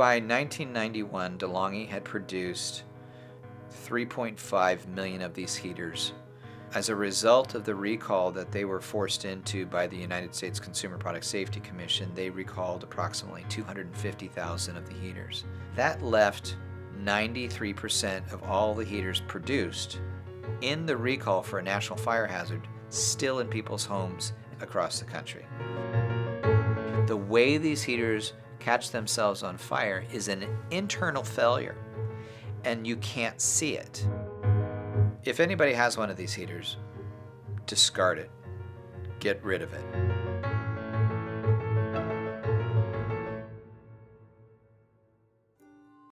By 1991, DeLonghi had produced 3.5 million of these heaters. As a result of the recall that they were forced into by the United States Consumer Product Safety Commission, they recalled approximately 250,000 of the heaters. That left 93% of all the heaters produced in the recall for a national fire hazard still in people's homes across the country. The way these heaters catch themselves on fire is an internal failure and you can't see it. If anybody has one of these heaters, discard it. Get rid of it.